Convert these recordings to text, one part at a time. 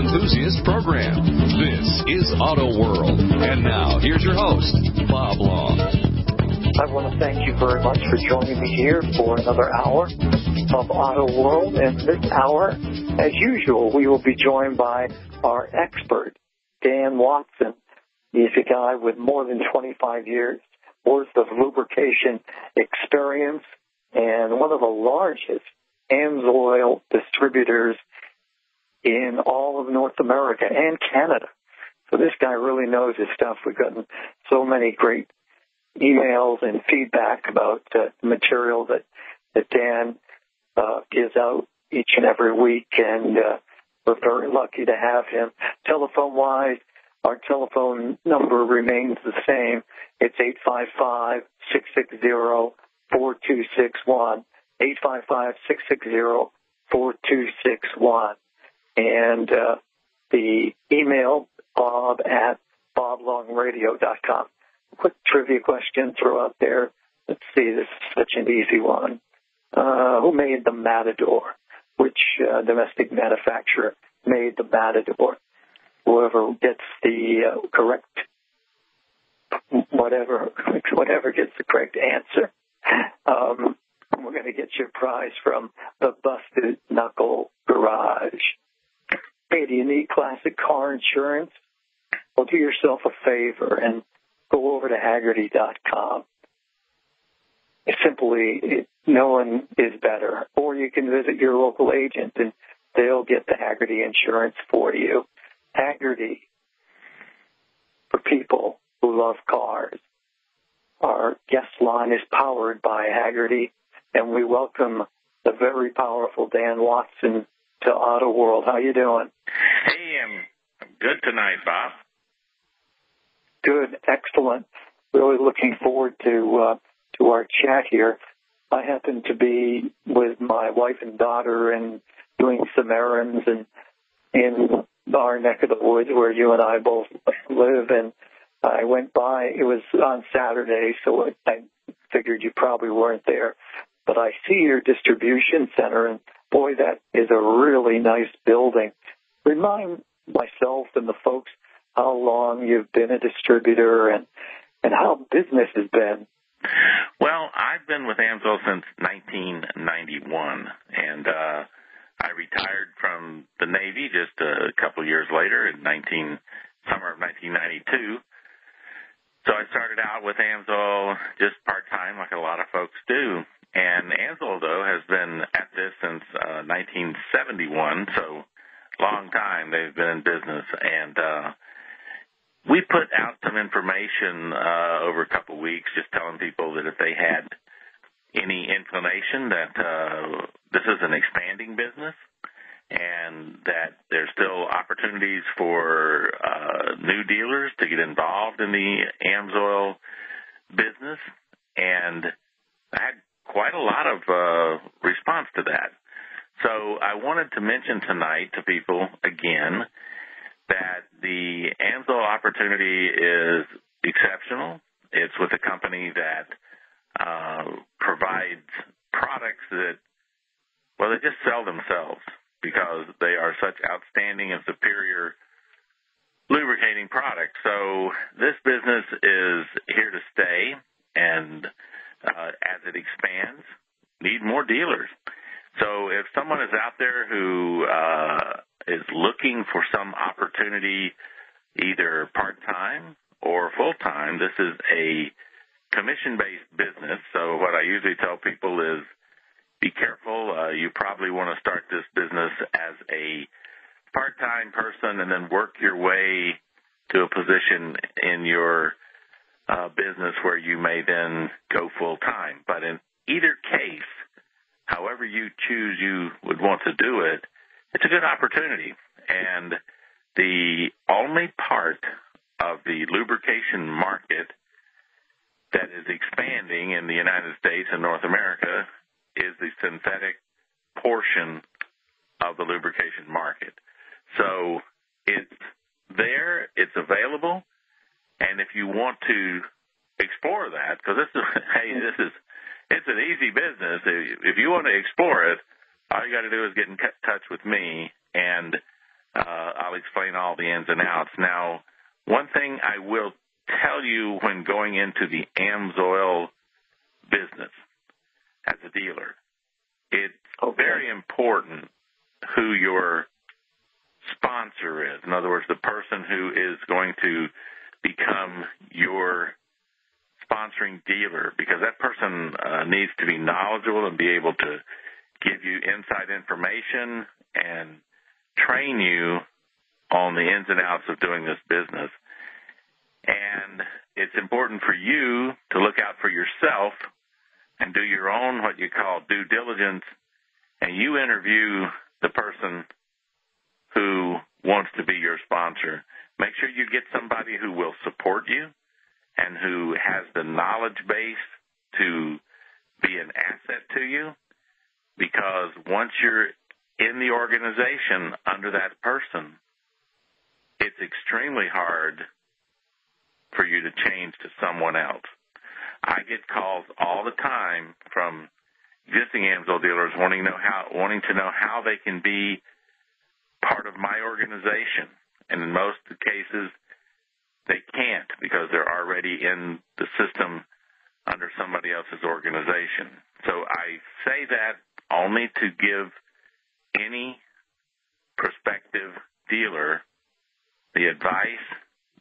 Enthusiast program. This is Auto World. And now, here's your host, Bob Long. I want to thank you very much for joining me here for another hour of Auto World. And this hour, as usual, we will be joined by our expert, Dan Watson. He's a guy with more than 25 years worth of lubrication experience and one of the largest AMSOIL distributors in all of North America and Canada. So this guy really knows his stuff. We've gotten so many great emails and feedback about uh, the material that that Dan uh, gives out each and every week, and uh, we're very lucky to have him. Telephone wise, our telephone number remains the same. It's eight five five six six zero four two six one eight five five six six zero four two six one. And uh, the email, bob at boblongradio.com. Quick trivia question throw out there. Let's see, this is such an easy one. Uh, who made the Matador? Which uh, domestic manufacturer made the Matador? Whoever gets the uh, correct, whatever, whatever gets the correct answer, um, we're going to get your prize from the Busted Knuckle Garage. Hey, do you need classic car insurance? Well, do yourself a favor and go over to Hagerty.com. Simply, no one is better. Or you can visit your local agent and they'll get the Hagerty insurance for you. Hagerty, for people who love cars. Our guest line is powered by Hagerty, and we welcome the very powerful Dan Watson to Auto World. How you doing? Hey, I'm good tonight, Bob. Good, excellent. Really looking forward to uh, to our chat here. I happen to be with my wife and daughter and doing some errands and in our neck of the woods where you and I both live. And I went by. It was on Saturday, so I figured you probably weren't there but I see your distribution center, and boy, that is a really nice building. Remind myself and the folks how long you've been a distributor and and how business has been. Well, I've been with AMSOIL since 1991, and uh, I retired from the Navy just a couple of years later in 19 summer of 1992. So I started out with AMSOIL just part time, like a lot of folks do, and though, has been at this since uh, 1971, so long time they've been in business. And uh, we put out some information uh, over a couple of weeks, just telling people that if they had any inclination that uh, this is an expanding business and that there's still opportunities for uh, new dealers to get involved in the AMSOIL business. And quite a lot of uh, response to that. So I wanted to mention tonight to people again that the AMSOIL opportunity is exceptional. It's with a company that uh, provides products that, well, they just sell themselves because they are such outstanding and superior lubricating products. So this business is here to stay and uh, as it expands, need more dealers. So if someone is out there who uh, is looking for some opportunity, either part time or full time, this is a commission based business. So what I usually tell people is be careful. Uh, you probably want to start this business as a part time person and then work your way to a position in your uh, business where you may then go full time. But in either case, however you choose you would want to do it, it's a good opportunity. And the only part of the lubrication market that is expanding in the United States and North America is the synthetic portion of the lubrication market. So it's there, it's available, and if you want to explore that, because this is, hey, this is, it's an easy business. If you want to explore it, all you got to do is get in touch with me, and uh, I'll explain all the ins and outs. Now, one thing I will tell you when going into the AMSOIL business as a dealer, it's okay. very important who your sponsor is. In other words, the person who is going to become your sponsoring dealer because that person uh, needs to be knowledgeable and be able to give you inside information and train you on the ins and outs of doing this business. And it's important for you to look out for yourself and do your own what you call due diligence and you interview the person who wants to be your sponsor. Make sure you get somebody who will support you and who has the knowledge base to be an asset to you because once you're in the organization under that person, it's extremely hard for you to change to someone else. I get calls all the time from existing AMSOIL dealers wanting to know how wanting to know how they can be part of my organization. And in most cases they can't because they're already in the system under somebody else's organization. So I say that only to give any prospective dealer the advice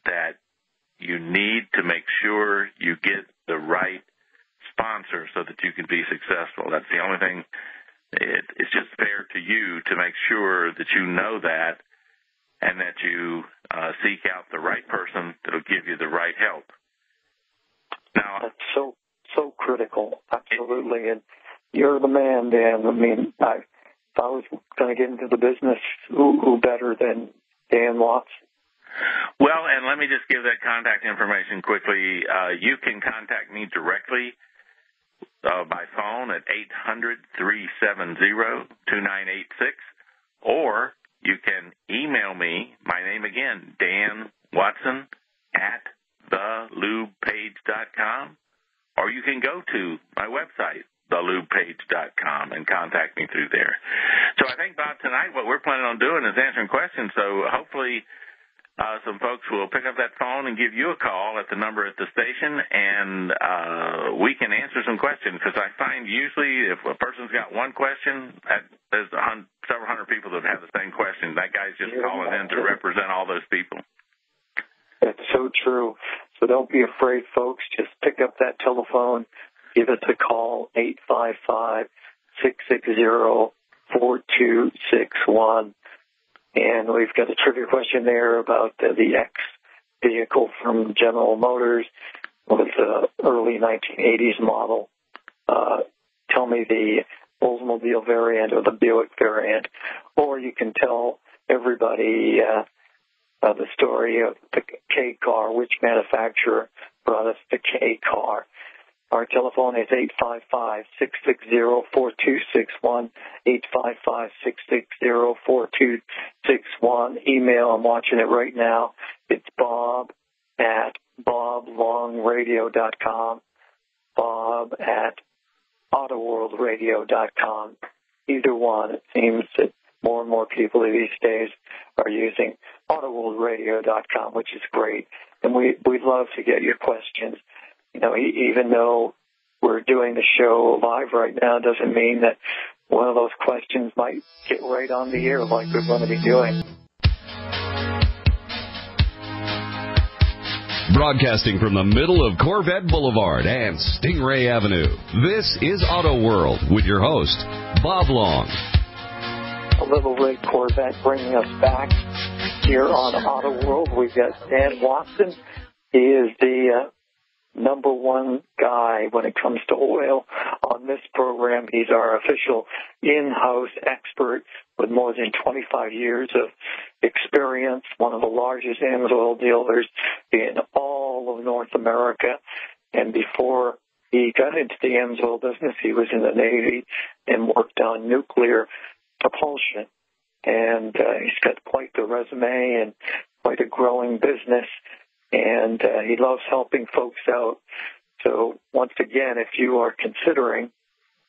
that you need to make sure you get the right sponsor so that you can be successful. That's the only thing. It, it's just fair to you to make sure that you know that and that you uh, seek out the right person that'll give you the right help. Now, that's so so critical. Absolutely, it, and you're the man, Dan. I mean, I, if I was going to get into the business, who, who better than Dan Watts? Well, and let me just give that contact information quickly. Uh, you can contact me directly uh, by phone at eight hundred three seven zero two nine eight six, or you can email me, my name again, Dan Watson at thelubepage.com, or you can go to my website, thelubepage.com, and contact me through there. So I think, Bob, tonight what we're planning on doing is answering questions. So hopefully uh, some folks will pick up that phone and give you a call at the number at the station, and uh, we can answer some questions. Because I find usually if a person's got one question, there's a hun- several hundred people that have the same question. That guy's just yeah, calling in to represent all those people. That's so true. So don't be afraid, folks. Just pick up that telephone, give us a call, eight five five six six zero four two six one and we've got a trivia question there about uh, the X vehicle from General Motors with the early 1980s model. Uh, tell me the Oldsmobile variant or the Buick variant, or you can tell everybody uh, uh, the story of the K car, which manufacturer brought us the K car. Our telephone is 855-660-4261, 855-660-4261. Email, I'm watching it right now. It's bob at boblongradio.com, bob at autoworldradio.com. Either one. It seems that more and more people these days are using autoworldradio.com, which is great. And we, we'd love to get your questions you know, even though we're doing the show live right now, doesn't mean that one of those questions might get right on the air like we're going to be doing. Broadcasting from the middle of Corvette Boulevard and Stingray Avenue, this is Auto World with your host, Bob Long. A little red Corvette bringing us back here on Auto World. We've got Dan Watson. He is the uh, number one guy when it comes to oil on this program. He's our official in-house expert with more than 25 years of experience, one of the largest AMSOIL dealers in all of North America. And before he got into the AMSOIL business, he was in the Navy and worked on nuclear propulsion. And uh, he's got quite the resume and quite a growing business and uh, he loves helping folks out. So once again, if you are considering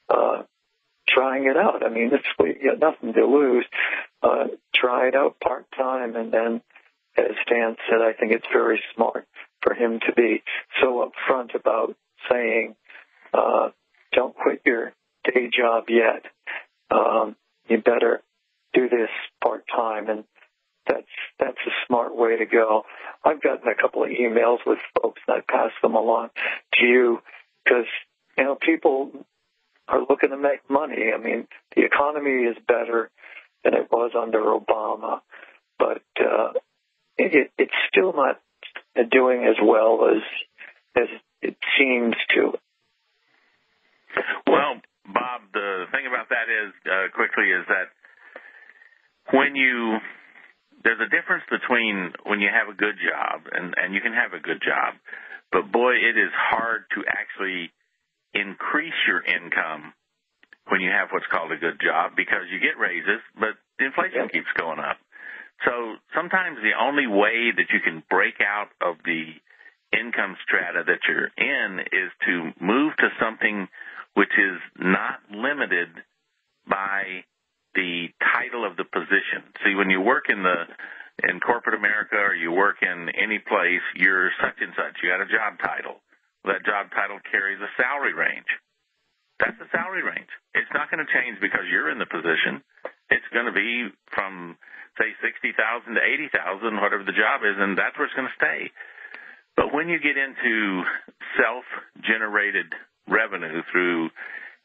uh, trying it out. I mean, this week you got nothing to lose. Uh, try it out part time, and then, as Dan said, I think it's very smart for him to be so upfront about saying, uh, "Don't quit your day job yet. Um, you better do this part time." And that's that's a smart way to go. I've gotten a couple of emails with folks, and I pass them along to you because you know people are looking to make money. I mean, the economy is better than it was under Obama, but uh, it, it's still not doing as well as as it seems to. Well, Bob, the thing about that is, uh, quickly, is that when you there's a difference between when you have a good job and and you can have a good job, but boy, it is hard to actually increase your income when you have what's called a good job because you get raises, but the inflation keeps going up. So sometimes the only way that you can break out of the income strata that you're in is to move to something which is not limited by the title of the position. See, when you work in the in corporate America or you work in any place, you're such and such. You got a job title. That job title carries a salary range. That's the salary range. It's not going to change because you're in the position. It's going to be from say sixty thousand to eighty thousand, whatever the job is, and that's where it's going to stay. But when you get into self-generated revenue through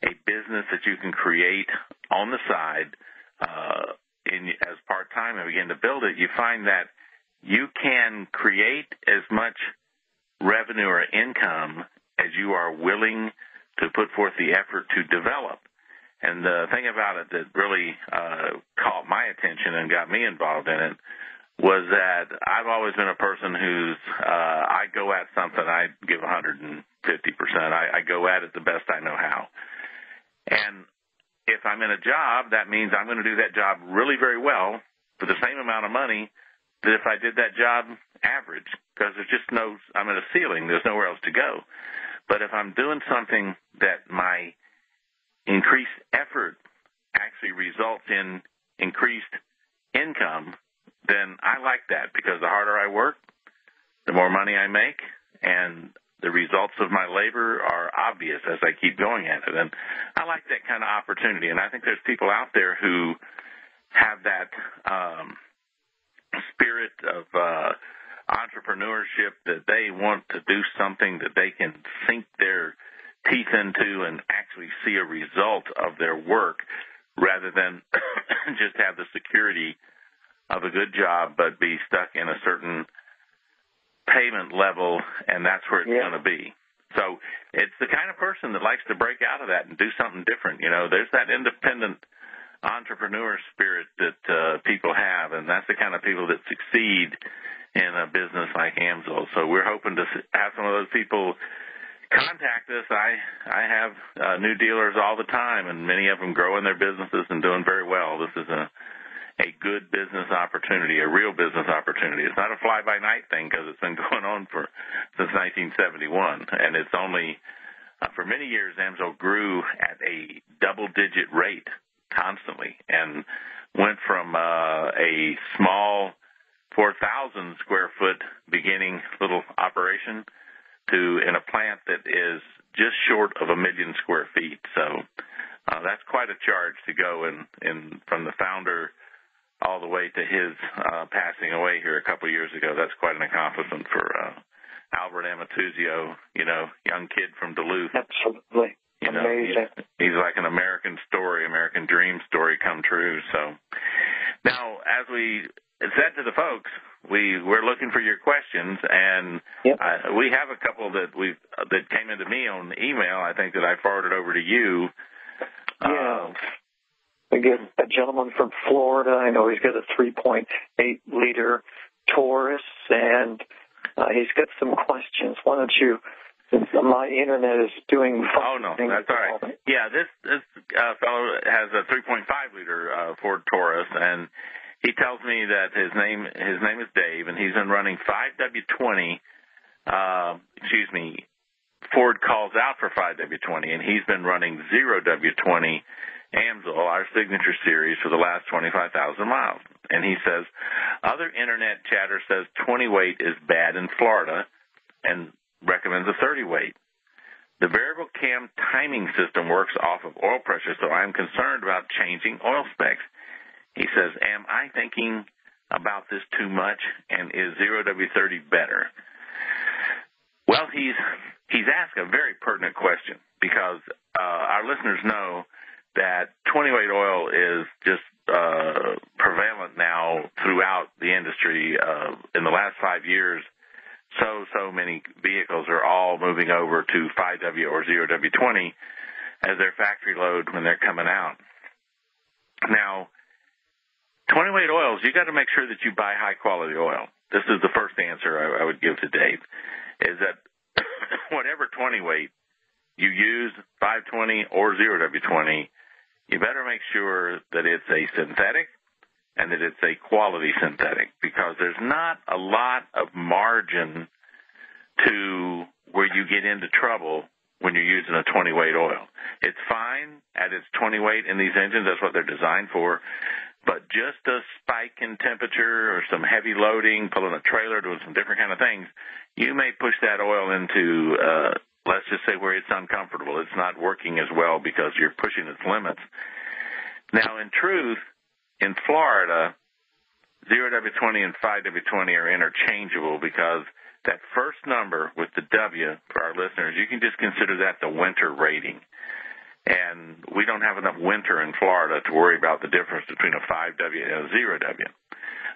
a business that you can create on the side uh, in, as part time and begin to build it, you find that you can create as much revenue or income as you are willing to put forth the effort to develop. And the thing about it that really uh, caught my attention and got me involved in it was that I've always been a person who's uh, I go at something I give 150 percent. I, I go at it the best I know how. And if I'm in a job, that means I'm going to do that job really very well for the same amount of money that if I did that job average, because there's just no, I'm at a ceiling, there's nowhere else to go. But if I'm doing something that my increased effort actually results in increased income, then I like that because the harder I work, the more money I make, and the results of my labor are obvious as I keep going at it. And I like that kind of opportunity. And I think there's people out there who have that um, spirit of uh, entrepreneurship that they want to do something that they can sink their teeth into and actually see a result of their work rather than just have the security of a good job but be stuck in a certain payment level, and that's where it's yeah. going to be. So it's the kind of person that likes to break out of that and do something different. You know, there's that independent entrepreneur spirit that uh, people have, and that's the kind of people that succeed in a business like Amsoil. So we're hoping to have some of those people contact us. I I have uh, new dealers all the time, and many of them growing their businesses and doing very well. This is a a good business opportunity, a real business opportunity. It's not a fly by night thing because it's been going on for since 1971, and it's only uh, for many years Amsoil grew at a double digit rate constantly and went from uh, a small 4,000 square foot beginning little operation to in a plant that is just short of a million square feet. So uh, that's quite a charge to go in, in from the founder all the way to his uh, passing away here a couple of years ago. That's quite an accomplishment for uh, Albert Amatuzio, you know, young kid from Duluth. Absolutely. You know, Amazing. He's, he's like an American story, American dream story come true. So now, as we said to the folks, we we're looking for your questions, and yep. uh, we have a couple that we that came into me on email. I think that I forwarded over to you. Yeah. Uh, get a gentleman from Florida. I know he's got a 3.8 liter Taurus, and uh, he's got some questions. Why don't you? Since my internet is doing. Oh no, that's all right. Yeah, this this uh, fellow has a 3.5 liter uh, Ford Taurus, and he tells me that his name his name is Dave, and he's been running 5W20. Uh, excuse me, Ford calls out for 5W20, and he's been running 0W20 AMSOIL, our signature series, for the last 25,000 miles. And he says, other internet chatter says 20 weight is bad in Florida and recommends a 30 weight. The variable cam timing system works off of oil pressure, so I'm concerned about changing oil specs. He says, am I thinking about this too much and is 0W30 better? Well, he's, he's asked a very pertinent question because, uh, our listeners know that 20 weight oil is just uh, prevalent now throughout the industry. Uh, in the last five years, so so many vehicles are all moving over to 5W or 0W20 as their factory load when they're coming out. Now, 20 weight oils, you got to make sure that you buy high quality oil. This is the first answer I, I would give to Dave, is that whatever 20 weight you use, 520 or 0W20, you better make sure that it's a synthetic and that it's a quality synthetic because there's not a lot of margin to where you get into trouble when you're using a 20 weight oil. It's fine at its 20 weight in these engines. That's what they're designed for. But just a spike in temperature or some heavy loading, pulling a trailer, doing some different kind of things, you may push that oil into uh, let's just say where it's uncomfortable. It's not working as well because you're pushing its limits. Now, in truth, in Florida, 0W20 and 5W20 are interchangeable because that first number with the W for our listeners, you can just consider that the winter rating. And we don't have enough winter in Florida to worry about the difference between a 5W and a 0W.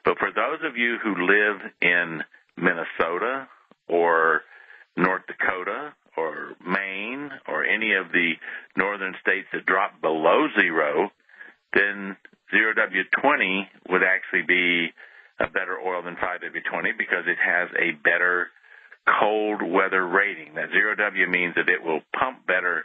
But for those of you who live in Minnesota or North Dakota or Maine or any of the northern states that drop below zero, then 0W20 would actually be a better oil than 5W20 because it has a better cold weather rating. That 0W means that it will pump better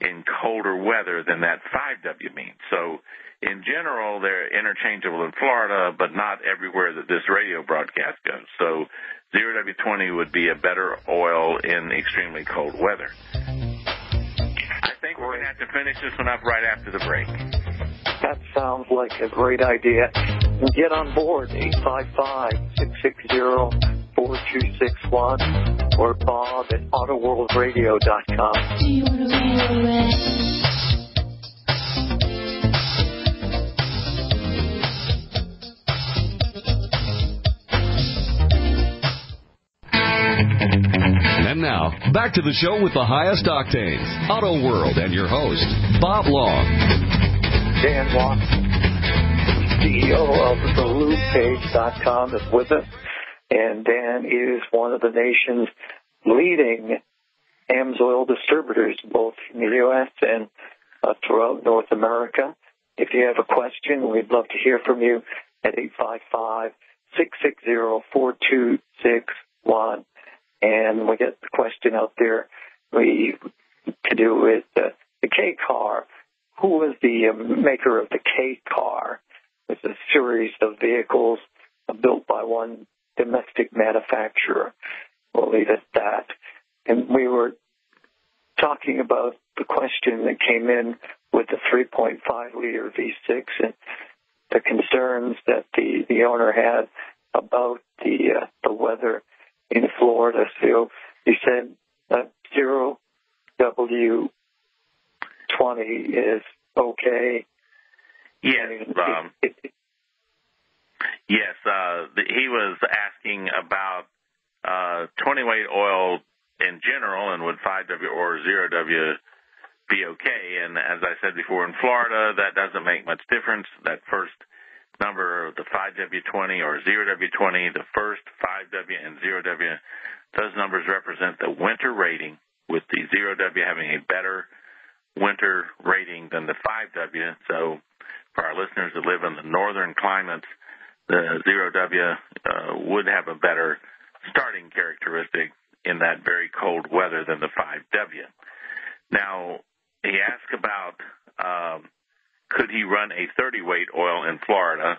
in colder weather than that 5W means. So in general, they're interchangeable in Florida, but not everywhere that this radio broadcast goes. So 0W20 would be a better oil in extremely cold weather. I think we're going to have to finish this one up right after the break. That sounds like a great idea. Get on board 855-660-4261 or Bob at AutoWorldRadio.com. And now, back to the show with the highest octanes, Auto World, and your host, Bob Long. Dan Watson, CEO of LubePage.com, is with us. And Dan is one of the nation's leading AMSOIL distributors, both in the U.S. and uh, throughout North America. If you have a question, we'd love to hear from you at 855 660 4261 and we get the question out there we to do with the K car. Who was the uh, maker of the K car? It's a series of vehicles uh, built by one domestic manufacturer. We'll leave it at that. And we were talking about the question that came in with the 3.5 liter V6 and the concerns that the, the owner had about the uh, the weather So he said that zero W twenty is okay. Yes, um, yes. Uh, the, he was asking about uh, 20 weight oil in general, and would 5W or 0W be okay? And as I said before, in Florida, that doesn't make much difference. That first number, of the 5W20 or 0W20, the first 5W and 0W, those numbers represent the winter rating, with the 0W having a better winter rating than the 5W. So for our listeners that live in the northern climates, the 0W uh, would have a better starting characteristic in that very cold weather than the 5W. Now, he asked about um, could he run a 30 weight oil in Florida?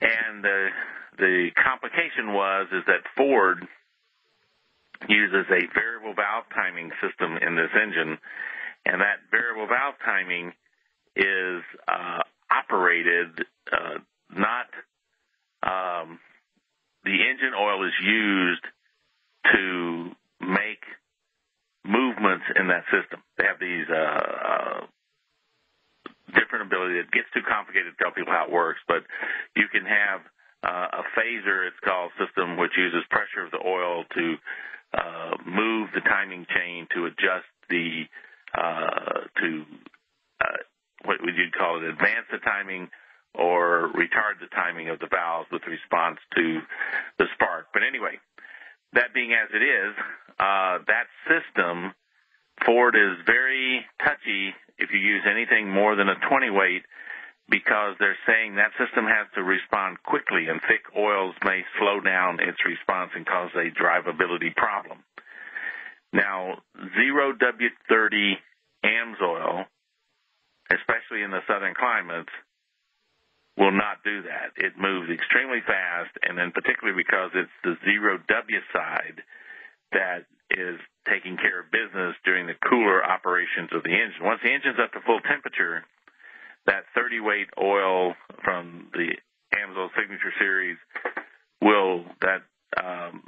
And the the complication was is that Ford uses a variable valve timing system in this engine, and that variable valve timing is uh, operated uh, not um, the engine oil is used to make movements in that system. They have these uh, uh, different ability. It gets too complicated to tell people how it works, but you can have uh, a phaser, it's called, system which uses pressure of the oil to uh, move the timing chain to adjust the uh, to uh, what would you call it, advance the timing or retard the timing of the valves with response to the spark. But anyway, that being as it is, uh, that system, Ford is very touchy if you use anything more than a 20 weight because they're saying that system has to respond quickly and thick oils may slow down its response and cause a drivability problem. Now, zero W30 AMSOIL, especially in the southern climates, will not do that. It moves extremely fast, and then particularly because it's the zero W side that is taking care of business during the cooler operations of the engine. Once the engine's up to full temperature, that 30 weight oil from the AMSOIL Signature Series will that um,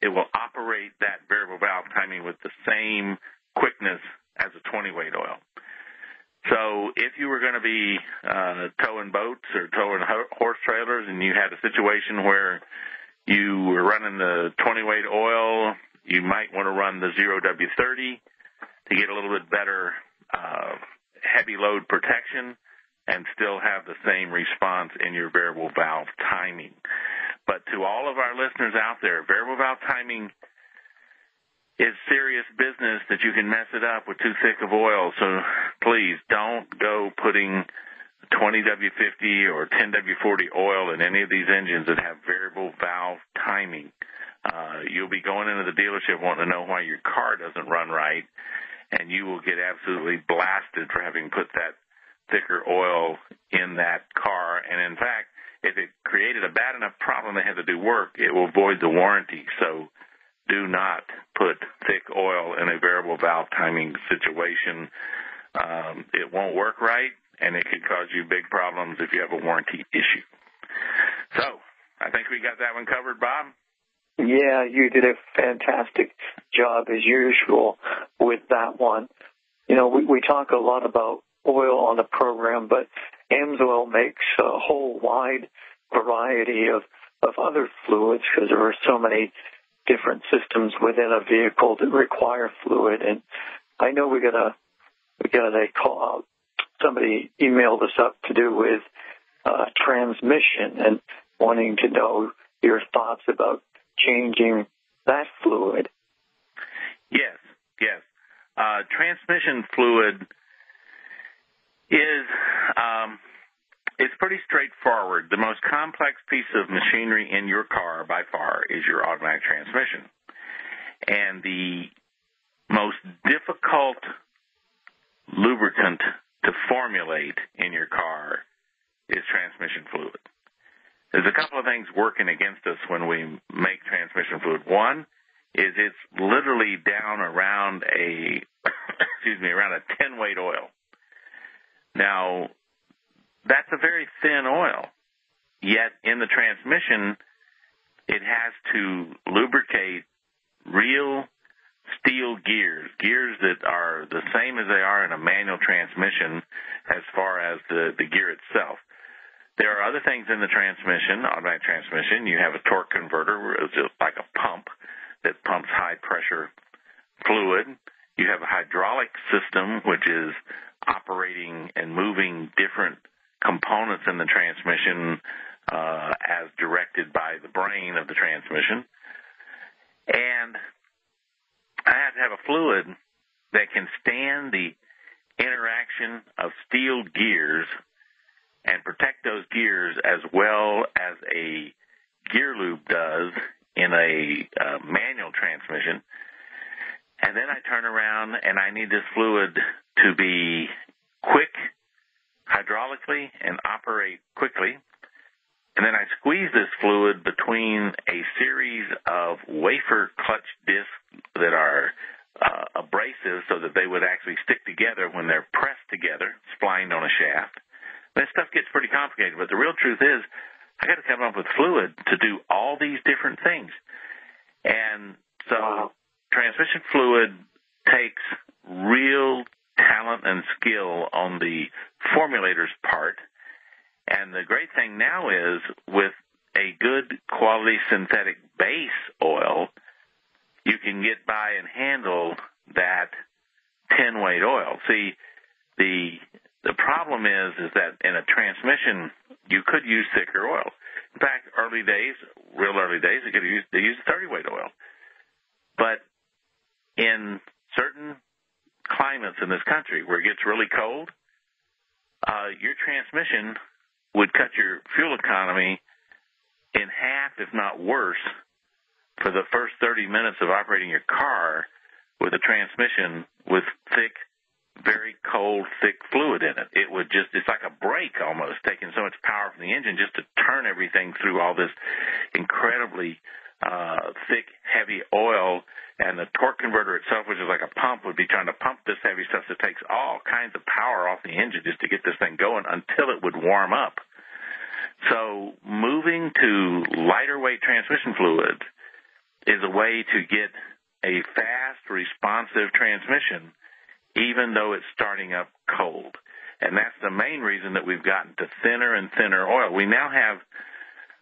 it will operate that variable valve timing with the same quickness as a 20 weight oil. So if you were going to be uh, towing boats or towing horse trailers and you had a situation where you were running the 20 weight oil, you might want to run the 0W30 to get a little bit better uh, heavy load protection and still have the same response in your variable valve timing. But to all of our listeners out there, variable valve timing is serious business that you can mess it up with too thick of oil. So please don't go putting 20W50 or 10W40 oil in any of these engines that have variable valve timing. Uh, you'll be going into the dealership wanting to know why your car doesn't run right, and you will get absolutely blasted for having put that thicker oil in that car. And in fact, if it created a bad enough problem they had to do work, it will void the warranty. So do not put thick oil in a variable valve timing situation. Um, it won't work right, and it could cause you big problems if you have a warranty issue. So, I think we got that one covered, Bob. Yeah, you did a fantastic job as usual with that one. You know, we, we talk a lot about oil on the program, but AMSOIL makes a whole wide variety of, of other fluids because there are so many different systems within a vehicle that require fluid. And I know we got a we got a call. Somebody emailed us up to do with uh, transmission and wanting to know your thoughts about changing that fluid. Yes, yes. Uh, transmission fluid is um, it's pretty straightforward. The most complex piece of machinery in your car, by far, is your automatic transmission. And the most difficult lubricant to formulate in your car is transmission fluid. There's a couple of things working against us when we make transmission fluid. One is it's literally down around a, excuse me, around a 10 weight oil. Now, that's a very thin oil. Yet in the transmission, it has to lubricate real steel gears, gears that are the same as they are in a manual transmission as far as the, the gear itself. There are other things in the transmission, automatic transmission. You have a torque converter, it's like a pump that pumps high pressure fluid. You have a hydraulic system, which is operating and moving different components in the transmission uh, as directed by the brain of the transmission. And I have to have a fluid that can stand the interaction of steel gears and protect those gears as well as a gear lube does in a uh, manual transmission. And then I turn around and I need this fluid to be quick hydraulically and operate quickly. And then I squeeze this fluid between a series of wafer clutch discs that are uh, abrasive so that they would actually stick together when they're pressed together, splined on a shaft. That stuff gets pretty complicated, but the real truth is I got to come up with fluid to do all these different things. And so wow. transmission fluid takes real talent and skill on the formulator's part. And the great thing now is with a good quality synthetic base oil, you can get by and handle that 10 weight oil. See, the the problem is is that in a transmission you could use thicker oil. In fact, early days, real early days, they could use they used 30 weight oil. But in certain climates in this country where it gets really cold, uh, your transmission would cut your fuel economy in half, if not worse, for the first 30 minutes of operating your car with a transmission with thick, very cold, thick fluid in it. It would just, it's like a brake almost, taking so much power from the engine just to turn everything through all this incredibly uh, thick, heavy oil. And the torque converter itself, which is like a pump, would be trying to pump this heavy stuff that takes all kinds of power off the engine just to get this thing going until it would warm up. So moving to lighter weight transmission fluid is a way to get a fast, responsive transmission, even though it's starting up cold. And that's the main reason that we've gotten to thinner and thinner oil. We now have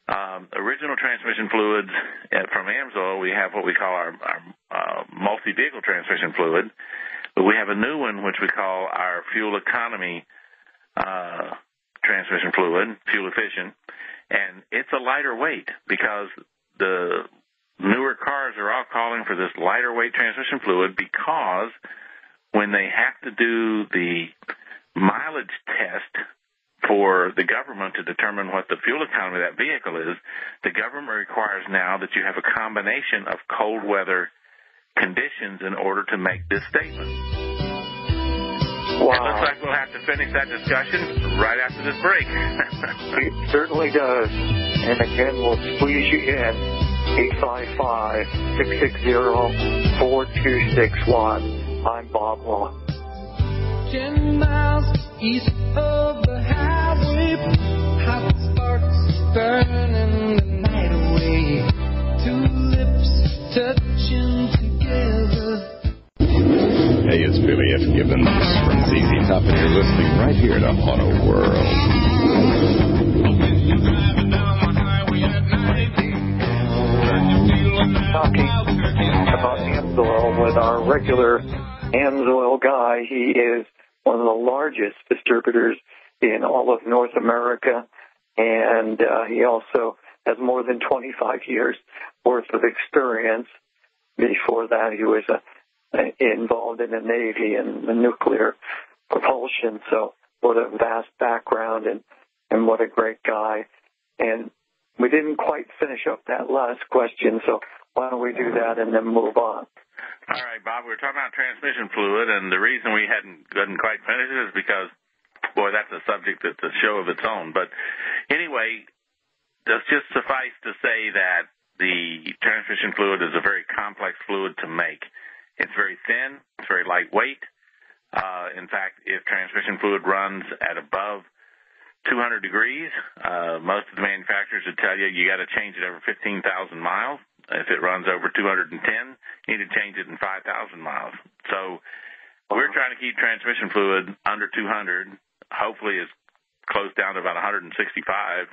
um, original transmission fluids uh, from AMSOIL. We have what we call our, our uh, multi-vehicle transmission fluid, but we have a new one which we call our fuel economy uh, transmission fluid, fuel efficient, and it's a lighter weight because the newer cars are all calling for this lighter weight transmission fluid because when they have to do the mileage test for the government to determine what the fuel economy of that vehicle is, the government requires now that you have a combination of cold weather conditions in order to make this statement. Wow. It looks like we'll have to finish that discussion right after this break. It certainly does. And again, we'll squeeze you in. 855-660-4261. I'm Bob Long. Ten miles east of the highway, Hey, it's Billy F. Gibbons from ZZ Top, and you're listening right here to Auto World. Talking about Amsoil with our regular Amsoil guy. He is one of the largest distributors in all of North America, and uh, he also has more than 25 years worth of experience. Before that, he was uh, involved in the Navy and the nuclear propulsion. So, what a vast background, and and what a great guy. And we didn't quite finish up that last question, so why don't we do that and then move on? All right, Bob, we were talking about transmission fluid, and the reason we hadn't couldn't quite finish it is because, boy, that's a subject that's a show of its own. But anyway, let's just suffice to say that the transmission fluid is a very complex fluid to make. It's very thin, it's very lightweight. Uh, in fact, if transmission fluid runs at above 200 degrees, uh, most of the manufacturers would tell you you got to change it every 15,000 miles. If it runs over 210, you need to change it in 5,000 miles. So we're trying to keep transmission fluid under 200. Hopefully, it's close down to about 165.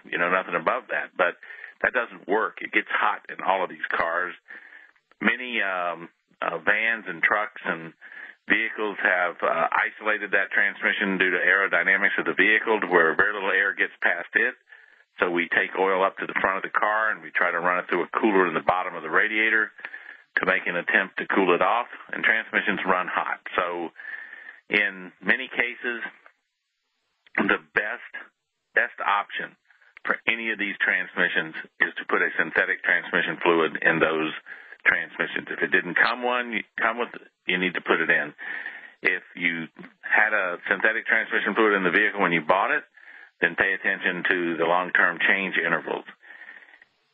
You know, nothing above that. But that doesn't work. It gets hot in all of these cars. Many um, uh, vans and trucks and vehicles have uh, isolated that transmission due to aerodynamics of the vehicle to where very little air gets past it. So we take oil up to the front of the car and we try to run it through a cooler in the bottom of the radiator to make an attempt to cool it off. And transmissions run hot. So in many cases, the best best option for any of these transmissions is to put a synthetic transmission fluid in those transmissions. If it didn't come one, come with you need to put it in. If you had a synthetic transmission fluid in the vehicle when you bought it, then pay attention to the long-term change intervals.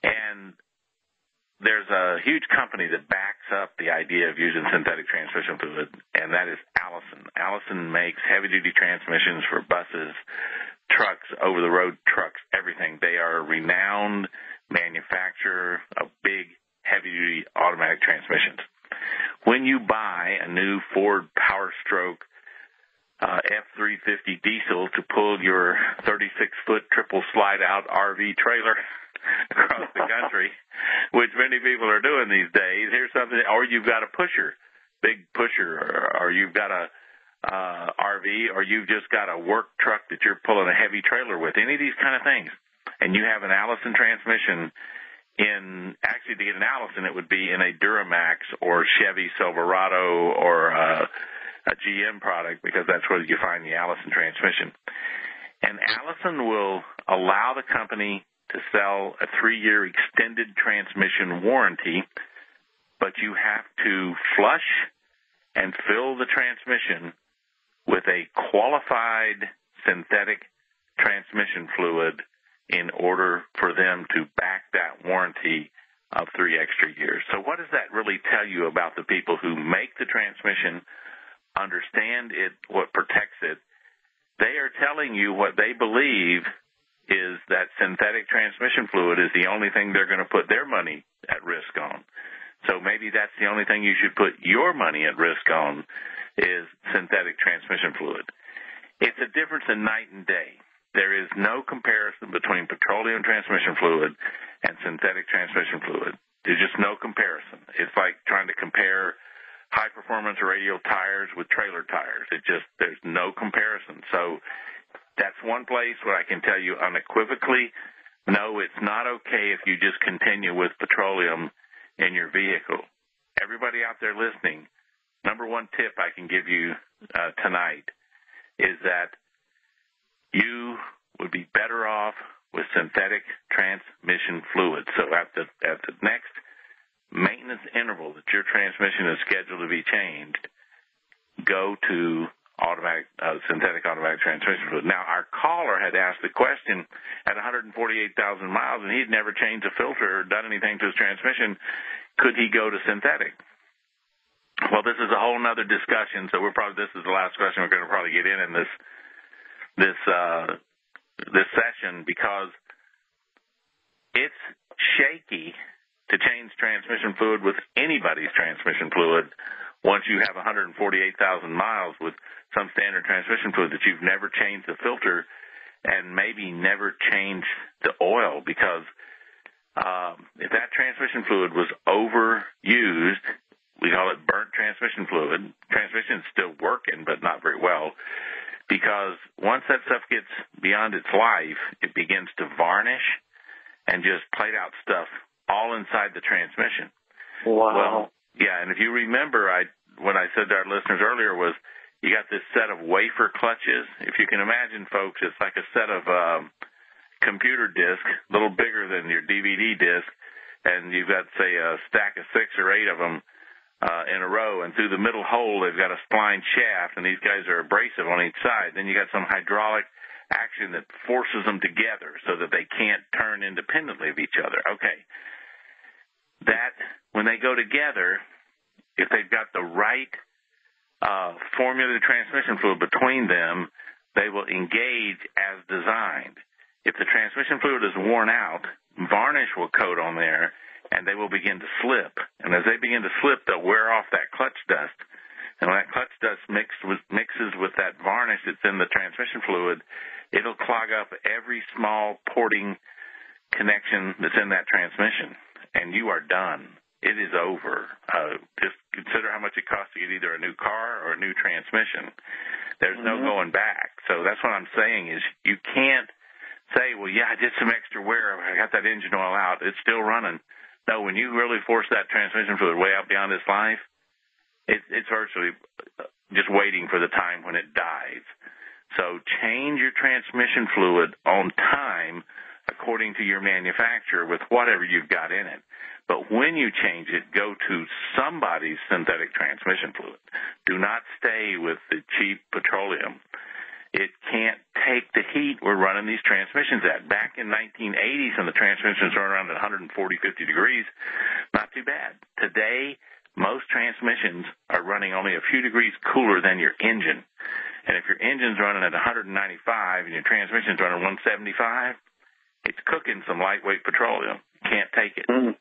And there's a huge company that backs up the idea of using synthetic transmission fluid, and that is Allison. Allison makes heavy-duty transmissions for buses, trucks, over the road trucks, everything. They are a renowned manufacturer of big, heavy duty automatic transmissions. When you buy a new Ford Power Stroke uh, F350 diesel to pull your 36 foot triple slide out RV trailer across the country, which many people are doing these days. Here's something, or you've got a pusher, big pusher, or, or you've got a uh, RV, or you've just got a work truck that you're pulling a heavy trailer with. Any of these kind of things, and you have an Allison transmission. In actually to get an Allison, it would be in a Duramax or Chevy Silverado or uh, a GM product because that's where you find the Allison transmission. And Allison will allow the company to sell a three year extended transmission warranty, but you have to flush and fill the transmission with a qualified synthetic transmission fluid in order for them to back that warranty of three extra years. So what does that really tell you about the people who make the transmission, understand it, what protects it? They are telling you what they believe is that synthetic transmission fluid is the only thing they're going to put their money at risk on. So maybe that's the only thing you should put your money at risk on is synthetic transmission fluid. It's a difference in night and day. There is no comparison between petroleum transmission fluid and synthetic transmission fluid. There's just no comparison. It's like trying to compare high performance radial tires with trailer tires. It just, there's no comparison. So that's one place where I can tell you unequivocally, no, it's not okay if you just continue with petroleum in your vehicle. Everybody out there listening, number one tip I can give you uh, tonight is that you would be better off with synthetic transmission fluid. So at the at the next maintenance interval that your transmission is scheduled to be changed, go to automatic uh, synthetic automatic transmission fluid. Now, our caller had asked the question at 148,000 miles, and he'd never changed a filter or done anything to his transmission. Could he go to synthetic? Well, this is a whole other discussion. So we're probably this is the last question we're going to probably get in in this this uh, this session because it's shaky to change transmission fluid with anybody's transmission fluid once you have 148,000 miles with some standard transmission fluid that you've never changed the filter and maybe never changed the oil because um, if that transmission fluid was overused, we call it burnt transmission fluid. Transmission is still working, but not very well because once that stuff gets beyond its life, it begins to varnish and just played out stuff all inside the transmission. Wow. Well, yeah, and if you remember, I what I said to our listeners earlier was you got this set of wafer clutches. If you can imagine, folks, it's like a set of um, computer disc, a little bigger than your DVD disc, and you've got say a stack of six or eight of them uh, in a row, and through the middle hole they've got a spline shaft, and these guys are abrasive on each side. Then you got some hydraulic action that forces them together so that they can't turn independently of each other. Okay. That when they go together, if they've got the right uh, formula transmission fluid between them, they will engage as designed. If the transmission fluid is worn out, varnish will coat on there and they will begin to slip. And as they begin to slip, they'll wear off that clutch dust. And when that clutch dust mixed with, mixes with that varnish that's in the transmission fluid, it'll clog up every small porting connection that's in that transmission. And you are done. It is over. Uh, just consider how much it costs to get either a new car or a new transmission. There's mm-hmm. no going back. So that's what I'm saying is you can't say, well, yeah, I did some extra wear. I got that engine oil out. It's still running. No, when you really force that transmission fluid way out beyond its life, it, it's virtually just waiting for the time when it dies. So change your transmission fluid on time according to your manufacturer with whatever you've got in it. But when you change it, go to somebody's synthetic transmission fluid. Do not stay with the cheap petroleum it can't take the heat we're running these transmissions at. Back in 1980s, when the transmissions were around 140, 50 degrees, not too bad. Today, most transmissions are running only a few degrees cooler than your engine. And if your engine's running at 195 and your transmission's running at 175, it's cooking some lightweight petroleum. Can't take it. Mm.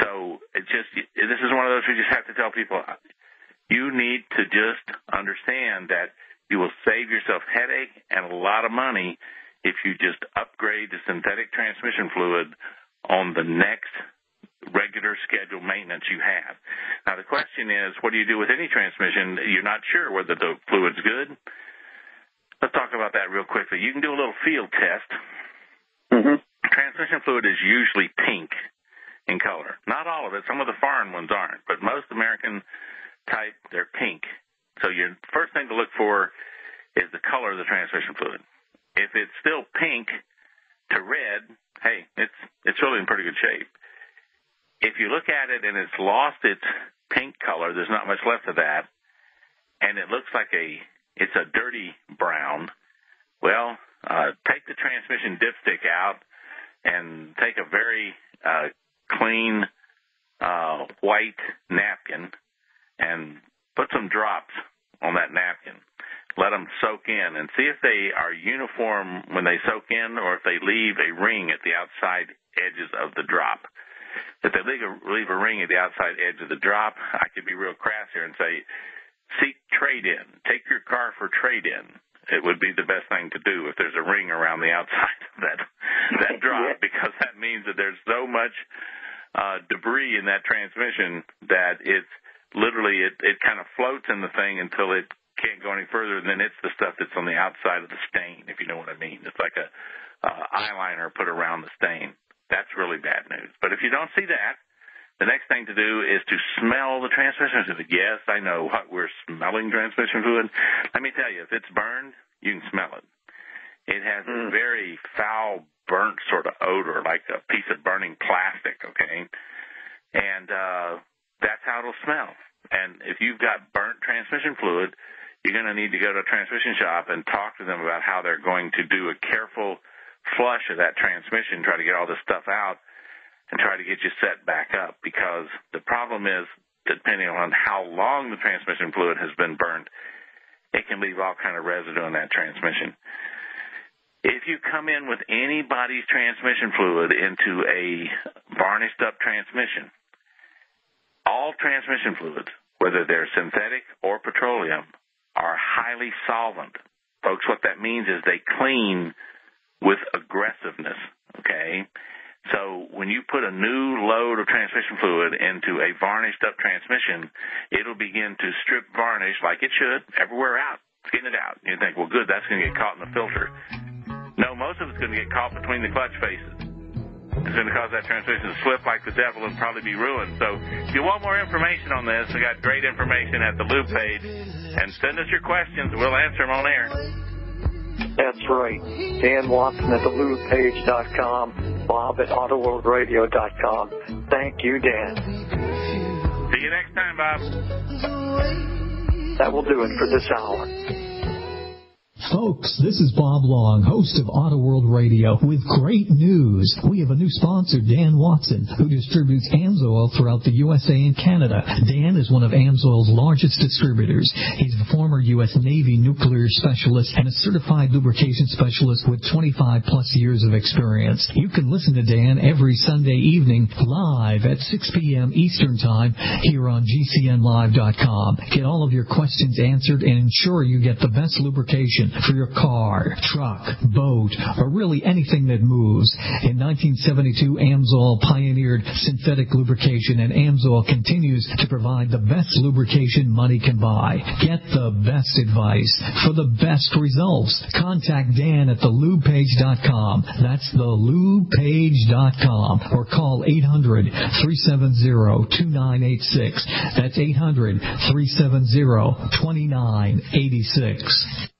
So it just this is one of those we just have to tell people you need to just understand that you will save yourself headache and a lot of money if you just upgrade the synthetic transmission fluid on the next regular scheduled maintenance you have. Now the question is, what do you do with any transmission? You're not sure whether the fluid's good. Let's talk about that real quickly. You can do a little field test. Mm-hmm. Transmission fluid is usually pink in color. Not all of it. Some of the foreign ones aren't, but most American type, they're pink. So your first thing to look for is the color of the transmission fluid. If it's still pink to red, hey, it's it's really in pretty good shape. If you look at it and it's lost its pink color, there's not much left of that, and it looks like a it's a dirty brown. Well, uh, take the transmission dipstick out and take a very uh, clean uh, white napkin and put some drops on that napkin. Let them soak in and see if they are uniform when they soak in or if they leave a ring at the outside edges of the drop. If they leave a, leave a ring at the outside edge of the drop, I could be real crass here and say, seek trade in. Take your car for trade in. It would be the best thing to do if there's a ring around the outside of that that drop Yeah. because that means that there's so much uh, debris in that transmission that it's literally it, it kind of floats in the thing until it can't go any further, and then it's the stuff that's on the outside of the stain, if you know what I mean. It's like a uh, eyeliner put around the stain. That's really bad news. But if you don't see that, the next thing to do is to smell the transmission fluid. Yes, I know what we're smelling transmission fluid. Let me tell you, if it's burned, you can smell it. It has a Mm. very foul, burnt sort of odor, like a piece of burning plastic. Okay, and uh, that's how it'll smell. And if you've got burnt transmission fluid, you're going to need to go to a transmission shop and talk to them about how they're going to do a careful flush of that transmission, try to get all this stuff out, and try to get you set back up. Because the problem is, depending on how long the transmission fluid has been burned, it can leave all kind of residue in that transmission. If you come in with anybody's transmission fluid into a varnished up transmission, all transmission fluids, whether they're synthetic or petroleum, are highly solvent. Folks, what that means is they clean with aggressiveness, okay? So when you put a new load of transmission fluid into a varnished up transmission, it'll begin to strip varnish like it should everywhere out. It's getting it out. You think, well, good, that's going to get caught in the filter. No, most of it's going to get caught between the clutch faces. It's going to cause that transmission to slip like the devil and probably be ruined. So if you want more information on this, we got great information at the Lube page. And send us your questions. We'll answer them on air. That's right. Dan Watson at thelubepage.com, Bob at autoworldradio.com. Thank you, Dan. See you next time, Bob. That will do it for this hour. Folks, this is Bob Long, host of Auto World Radio, with great news. We have a new sponsor, Dan Watson, who distributes AMSOIL throughout the USA and Canada. Dan is one of AMSOIL's largest distributors. He's a former U.S. Navy nuclear specialist and a certified lubrication specialist with 25 plus years of experience. You can listen to Dan every Sunday evening live at 6 p.m. Eastern Time here on GCNlive.com. Get all of your questions answered and ensure you get the best lubrication for your car, truck, boat, or really anything that moves. In 1972, Amsoil pioneered synthetic lubrication and Amsoil continues to provide the best lubrication money can buy. Get the best advice for the best results. Contact Dan at thelubepage.com. That's thelubepage.com or call 800-370-2986. That's 800-370-2986.